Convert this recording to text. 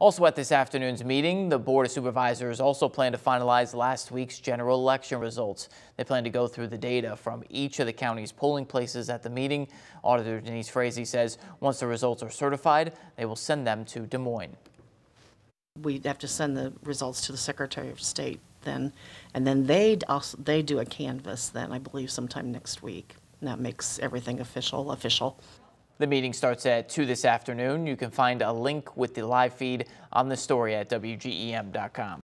Also at this afternoon's meeting, the Board of Supervisors also plan to finalize last week's general election results. They plan to go through the data from each of the county's polling places at the meeting. Auditor Denise Fraise says once the results are certified, they will send them to Des Moines. we have to send the results to the Secretary of State then, and then they also, they do a canvass then, I believe sometime next week. And that makes everything official, official. The meeting starts at 2 this afternoon. You can find a link with the live feed on the story at WGEM.com.